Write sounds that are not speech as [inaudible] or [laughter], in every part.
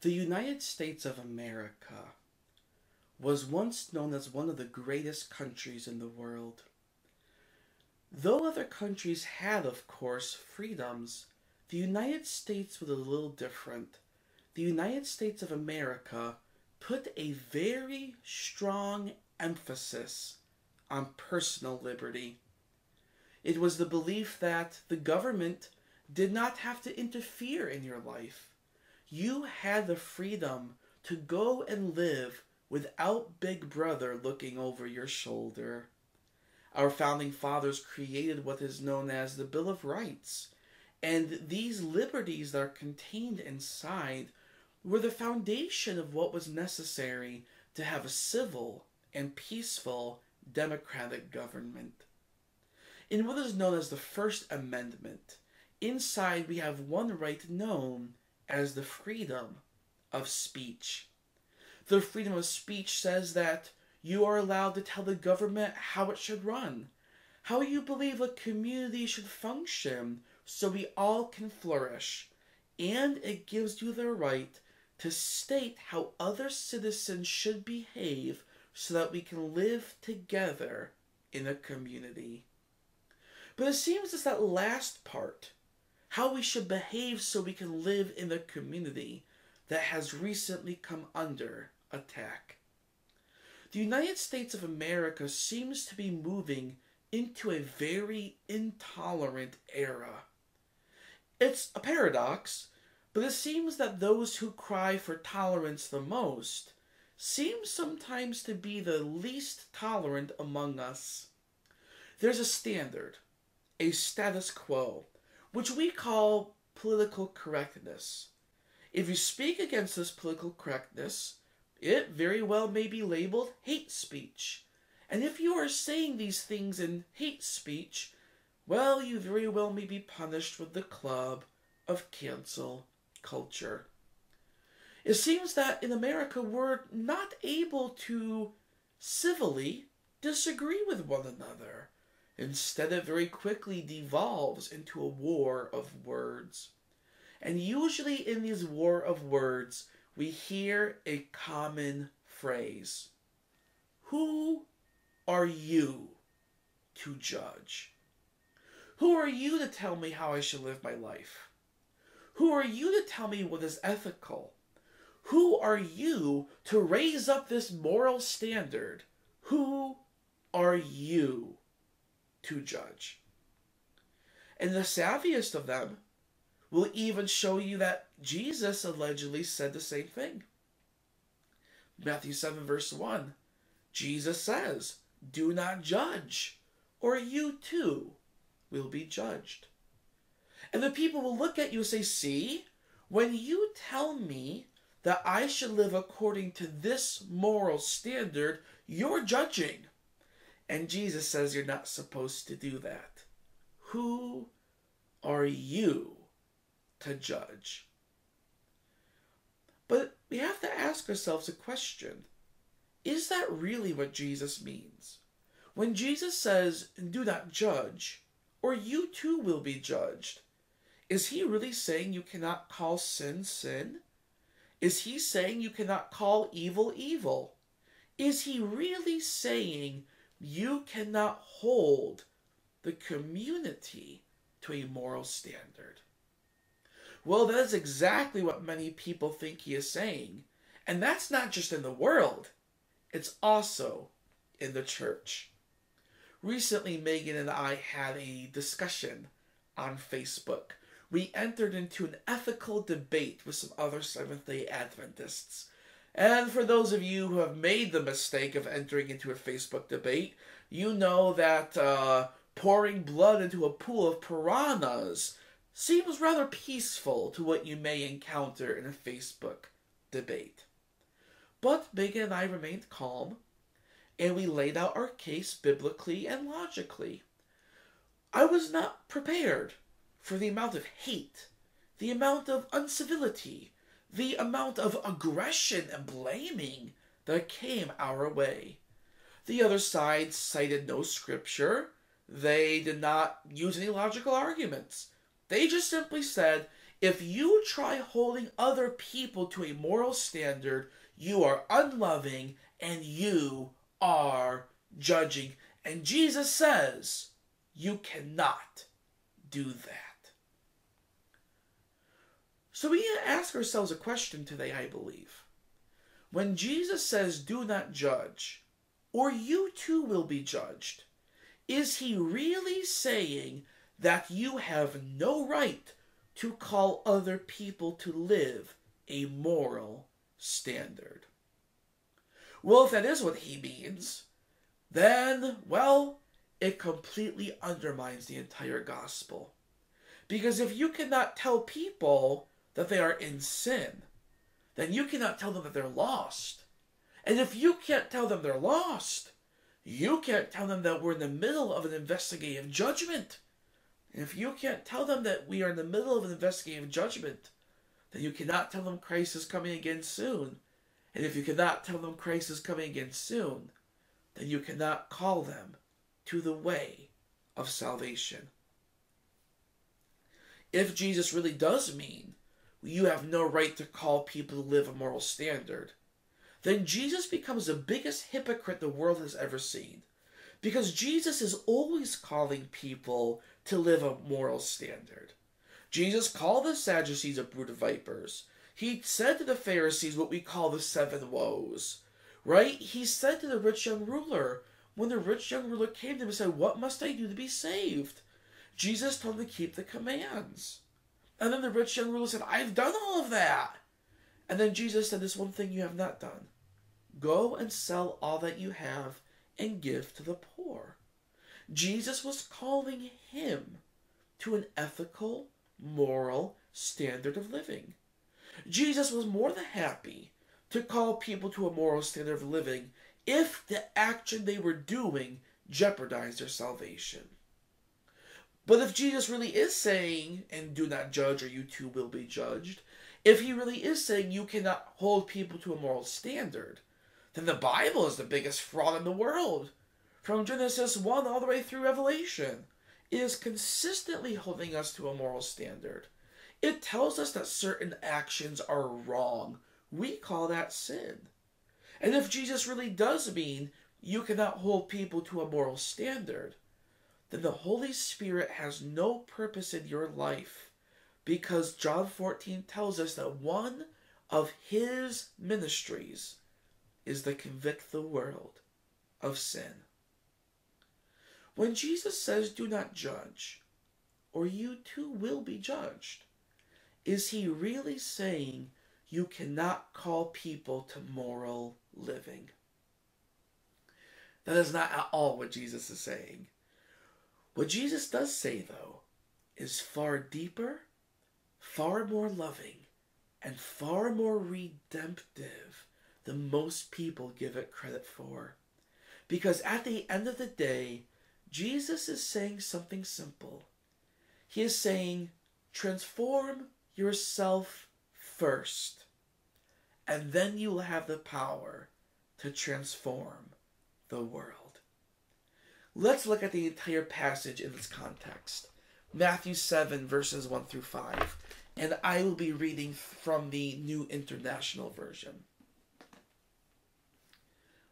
The United States of America was once known as one of the greatest countries in the world. Though other countries had, of course, freedoms, the United States was a little different. The United States of America put a very strong emphasis on personal liberty. It was the belief that the government did not have to interfere in your life you had the freedom to go and live without Big Brother looking over your shoulder. Our founding fathers created what is known as the Bill of Rights, and these liberties that are contained inside were the foundation of what was necessary to have a civil and peaceful democratic government. In what is known as the First Amendment, inside we have one right known as the freedom of speech. The freedom of speech says that you are allowed to tell the government how it should run, how you believe a community should function so we all can flourish, and it gives you the right to state how other citizens should behave so that we can live together in a community. But it seems it's that last part how we should behave so we can live in the community that has recently come under attack. The United States of America seems to be moving into a very intolerant era. It's a paradox, but it seems that those who cry for tolerance the most seem sometimes to be the least tolerant among us. There's a standard, a status quo, which we call political correctness. If you speak against this political correctness, it very well may be labeled hate speech. And if you are saying these things in hate speech, well, you very well may be punished with the club of cancel culture. It seems that in America we're not able to civilly disagree with one another. Instead, it very quickly devolves into a war of words. And usually, in these war of words, we hear a common phrase Who are you to judge? Who are you to tell me how I should live my life? Who are you to tell me what is ethical? Who are you to raise up this moral standard? Who are you? To judge. And the savviest of them will even show you that Jesus allegedly said the same thing. Matthew 7, verse 1, Jesus says, Do not judge, or you too will be judged. And the people will look at you and say, See, when you tell me that I should live according to this moral standard, you're judging. And Jesus says you're not supposed to do that. Who are you to judge? But we have to ask ourselves a question Is that really what Jesus means? When Jesus says, Do not judge, or you too will be judged, is he really saying you cannot call sin sin? Is he saying you cannot call evil evil? Is he really saying you cannot hold the community to a moral standard. Well, that is exactly what many people think he is saying. And that's not just in the world, it's also in the church. Recently, Megan and I had a discussion on Facebook. We entered into an ethical debate with some other Seventh day Adventists and for those of you who have made the mistake of entering into a Facebook debate, you know that uh, pouring blood into a pool of piranhas seems rather peaceful to what you may encounter in a Facebook debate. But Megan and I remained calm, and we laid out our case biblically and logically. I was not prepared for the amount of hate, the amount of uncivility, the amount of aggression and blaming that came our way. The other side cited no scripture. They did not use any logical arguments. They just simply said, If you try holding other people to a moral standard, you are unloving and you are judging. And Jesus says you cannot do that. So we ask ourselves a question today, I believe. When Jesus says, do not judge, or you too will be judged, is he really saying that you have no right to call other people to live a moral standard? Well, if that is what he means, then, well, it completely undermines the entire gospel. Because if you cannot tell people that they are in sin, then you cannot tell them that they're lost. And if you can't tell them they're lost, you can't tell them that we're in the middle of an investigative judgment. And if you can't tell them that we are in the middle of an investigative judgment, then you cannot tell them Christ is coming again soon. And if you cannot tell them Christ is coming again soon, then you cannot call them to the way of salvation. If Jesus really does mean you have no right to call people to live a moral standard, then Jesus becomes the biggest hypocrite the world has ever seen. Because Jesus is always calling people to live a moral standard. Jesus called the Sadducees a brood of vipers. He said to the Pharisees what we call the seven woes. Right? He said to the rich young ruler, when the rich young ruler came to him and said, What must I do to be saved? Jesus told him to keep the commands. And then the rich young ruler said, I've done all of that. And then Jesus said, This one thing you have not done go and sell all that you have and give to the poor. Jesus was calling him to an ethical, moral standard of living. Jesus was more than happy to call people to a moral standard of living if the action they were doing jeopardized their salvation. But if Jesus really is saying, and do not judge or you too will be judged, if he really is saying you cannot hold people to a moral standard, then the Bible is the biggest fraud in the world. From Genesis 1 all the way through Revelation, it is consistently holding us to a moral standard. It tells us that certain actions are wrong. We call that sin. And if Jesus really does mean you cannot hold people to a moral standard, then the Holy Spirit has no purpose in your life because John 14 tells us that one of his ministries is to convict the world of sin. When Jesus says, Do not judge, or you too will be judged, is he really saying you cannot call people to moral living? That is not at all what Jesus is saying. What Jesus does say, though, is far deeper, far more loving, and far more redemptive than most people give it credit for. Because at the end of the day, Jesus is saying something simple. He is saying, transform yourself first, and then you will have the power to transform the world. Let's look at the entire passage in its context. Matthew 7, verses 1 through 5. And I will be reading from the New International Version.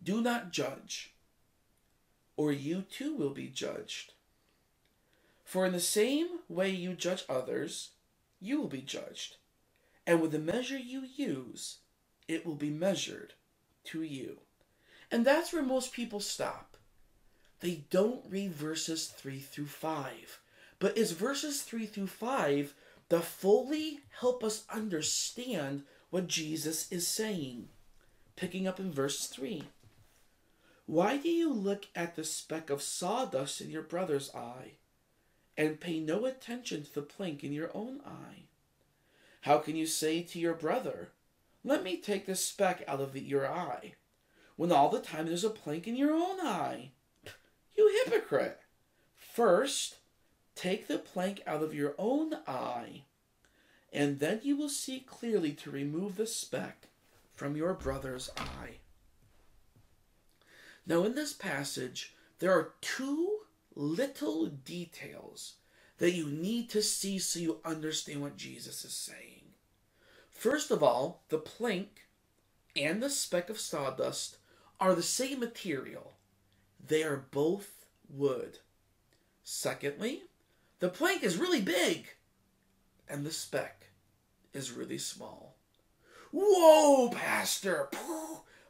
Do not judge, or you too will be judged. For in the same way you judge others, you will be judged. And with the measure you use, it will be measured to you. And that's where most people stop they don't read verses 3 through 5. But it's verses 3 through 5 that fully help us understand what Jesus is saying. Picking up in verse 3. Why do you look at the speck of sawdust in your brother's eye and pay no attention to the plank in your own eye? How can you say to your brother, Let me take the speck out of your eye, when all the time there's a plank in your own eye? You hypocrite! First, take the plank out of your own eye, and then you will see clearly to remove the speck from your brother's eye. Now, in this passage, there are two little details that you need to see so you understand what Jesus is saying. First of all, the plank and the speck of sawdust are the same material. They are both wood. Secondly, the plank is really big and the speck is really small. Whoa, Pastor!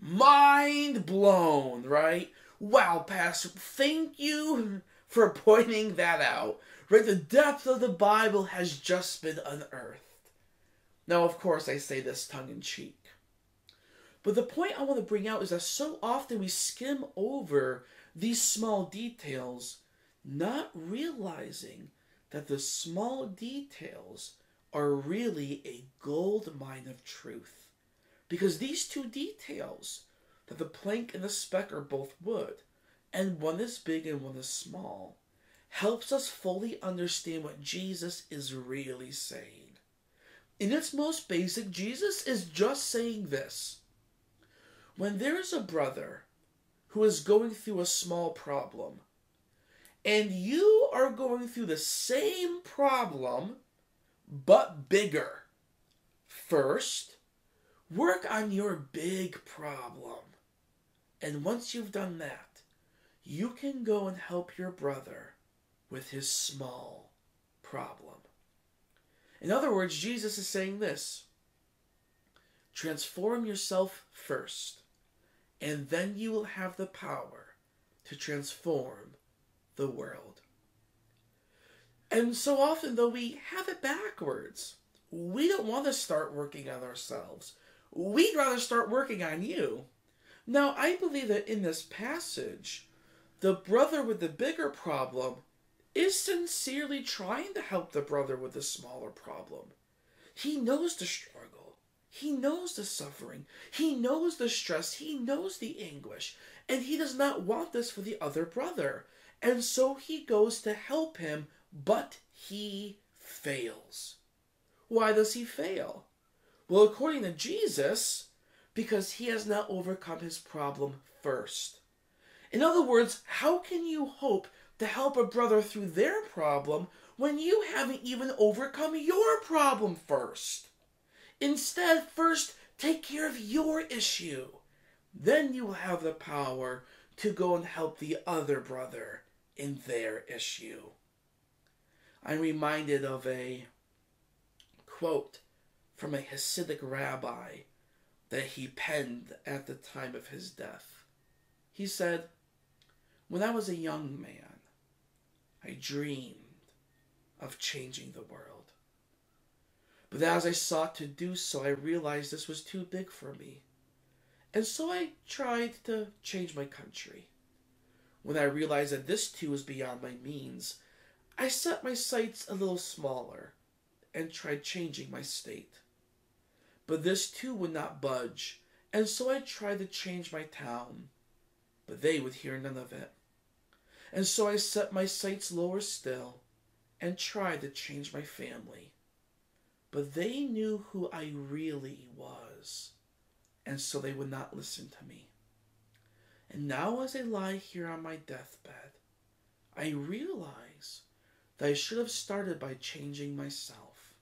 Mind blown, right? Wow, Pastor, thank you for pointing that out. Right? The depth of the Bible has just been unearthed. Now, of course, I say this tongue in cheek. But the point I want to bring out is that so often we skim over these small details, not realizing that the small details are really a gold mine of truth. Because these two details, that the plank and the speck are both wood, and one is big and one is small, helps us fully understand what Jesus is really saying. In its most basic, Jesus is just saying this. When there is a brother who is going through a small problem, and you are going through the same problem, but bigger, first, work on your big problem. And once you've done that, you can go and help your brother with his small problem. In other words, Jesus is saying this transform yourself first, and then you will have the power to transform the world. And so often, though, we have it backwards. We don't want to start working on ourselves. We'd rather start working on you. Now, I believe that in this passage, the brother with the bigger problem is sincerely trying to help the brother with the smaller problem. He knows the struggle. He knows the suffering. He knows the stress. He knows the anguish. And he does not want this for the other brother. And so he goes to help him, but he fails. Why does he fail? Well, according to Jesus, because he has not overcome his problem first. In other words, how can you hope to help a brother through their problem when you haven't even overcome your problem first? Instead, first take care of your issue. Then you will have the power to go and help the other brother in their issue. I'm reminded of a quote from a Hasidic rabbi that he penned at the time of his death. He said, When I was a young man, I dreamed of changing the world. But as I sought to do so, I realized this was too big for me. And so I tried to change my country. When I realized that this too was beyond my means, I set my sights a little smaller and tried changing my state. But this too would not budge, and so I tried to change my town. But they would hear none of it. And so I set my sights lower still and tried to change my family. But they knew who I really was, and so they would not listen to me. And now, as I lie here on my deathbed, I realize that I should have started by changing myself.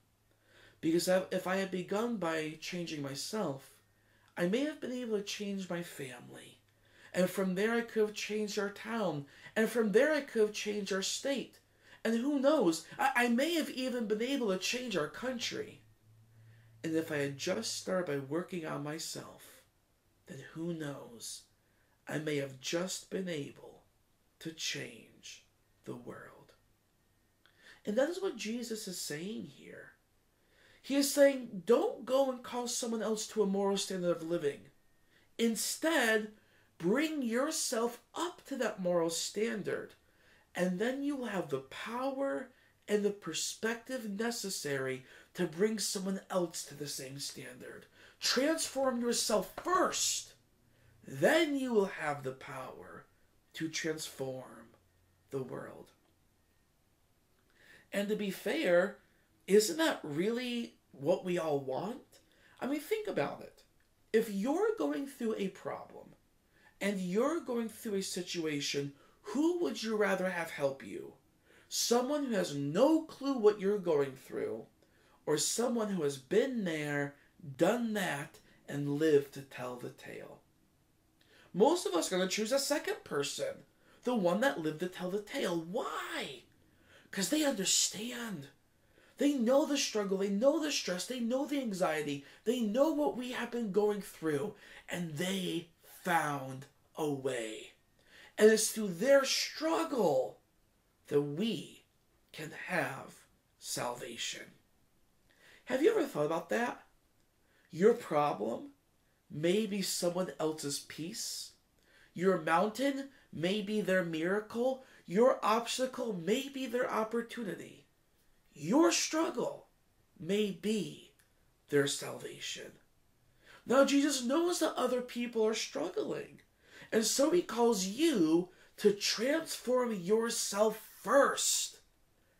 Because if I had begun by changing myself, I may have been able to change my family. And from there, I could have changed our town. And from there, I could have changed our state. And who knows, I, I may have even been able to change our country. And if I had just started by working on myself, then who knows, I may have just been able to change the world. And that is what Jesus is saying here. He is saying, don't go and call someone else to a moral standard of living. Instead, bring yourself up to that moral standard, and then you will have the power and the perspective necessary to bring someone else to the same standard. Transform yourself first, then you will have the power to transform the world. And to be fair, isn't that really what we all want? I mean, think about it. If you're going through a problem and you're going through a situation, who would you rather have help you? someone who has no clue what you're going through, or someone who has been there, done that, and lived to tell the tale. Most of us are going to choose a second person, the one that lived to tell the tale. Why? Because they understand. They know the struggle, they know the stress, they know the anxiety, they know what we have been going through, and they found a way. And it's through their struggle that we can have salvation. Have you ever thought about that? Your problem may be someone else's peace. Your mountain may be their miracle. Your obstacle may be their opportunity. Your struggle may be their salvation. Now, Jesus knows that other people are struggling. And so he calls you to transform yourself first.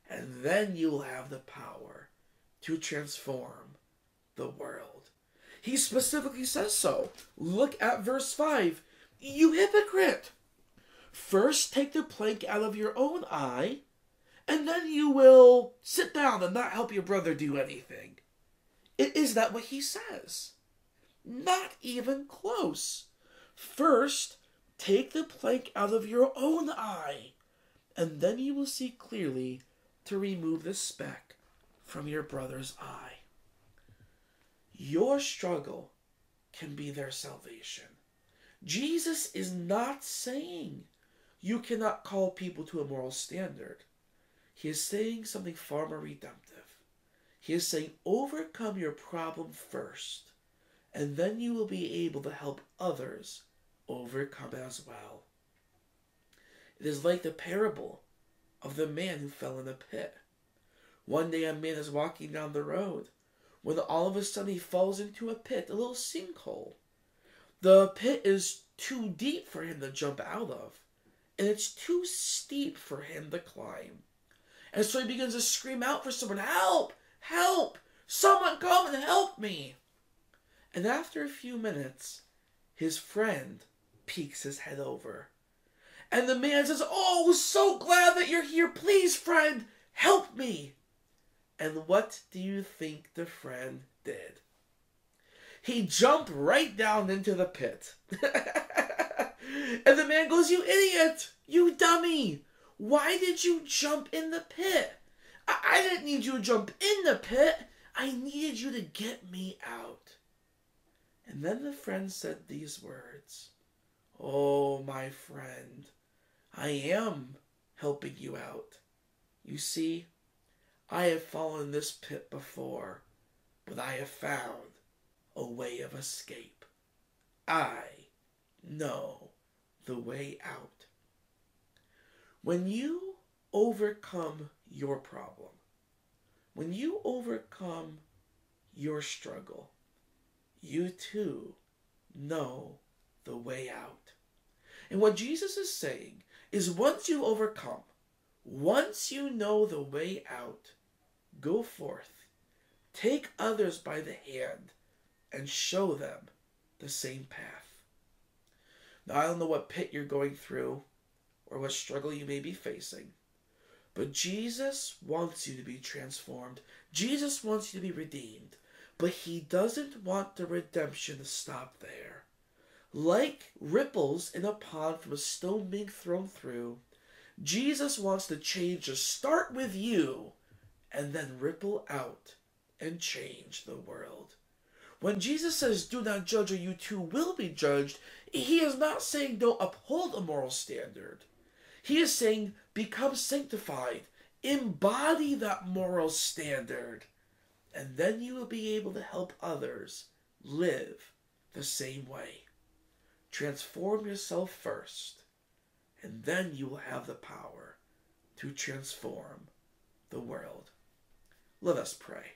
And then you'll have the power to transform the world. He specifically says so. Look at verse 5. You hypocrite! First take the plank out of your own eye, and then you will sit down and not help your brother do anything. Is that what he says? Not even close. First, take the plank out of your own eye, and then you will see clearly to remove the speck from your brother's eye. Your struggle can be their salvation. Jesus is not saying you cannot call people to a moral standard. He is saying something far more redemptive. He is saying, overcome your problem first and then you will be able to help others overcome as well. It is like the parable of the man who fell in a pit. One day a man is walking down the road when all of a sudden he falls into a pit, a little sinkhole. The pit is too deep for him to jump out of, and it's too steep for him to climb. And so he begins to scream out for someone, Help! Help! Someone come and help me! And after a few minutes, his friend peeks his head over. And the man says, Oh, so glad that you're here. Please, friend, help me. And what do you think the friend did? He jumped right down into the pit. [laughs] and the man goes, You idiot! You dummy! Why did you jump in the pit? I, I didn't need you to jump in the pit. I needed you to get me out. And then the friend said these words Oh, my friend, I am helping you out. You see, I have fallen this pit before, but I have found a way of escape. I know the way out. When you overcome your problem, when you overcome your struggle, you too know the way out. And what Jesus is saying is once you've overcome, once you know the way out, go forth, take others by the hand, and show them the same path. Now, I don't know what pit you're going through or what struggle you may be facing, but Jesus wants you to be transformed. Jesus wants you to be redeemed. But he doesn't want the redemption to stop there. Like ripples in a pond from a stone being thrown through, Jesus wants the change to start with you and then ripple out and change the world. When Jesus says, Do not judge, or you too will be judged, he is not saying don't uphold a moral standard. He is saying, Become sanctified, embody that moral standard and then you will be able to help others live the same way. Transform yourself first, and then you will have the power to transform the world. Let us pray.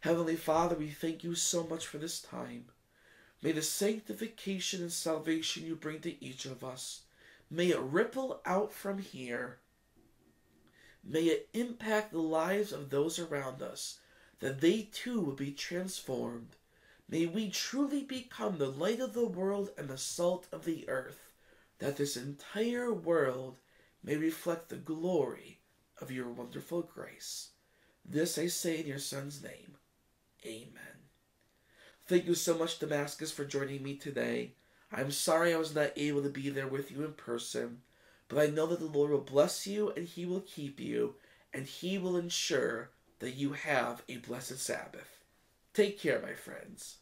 Heavenly Father, we thank you so much for this time. May the sanctification and salvation you bring to each of us, may it ripple out from here. May it impact the lives of those around us that they too will be transformed. May we truly become the light of the world and the salt of the earth, that this entire world may reflect the glory of your wonderful grace. This I say in your Son's name. Amen. Thank you so much, Damascus, for joining me today. I'm sorry I was not able to be there with you in person, but I know that the Lord will bless you and He will keep you, and He will ensure that you have a blessed Sabbath. Take care, my friends.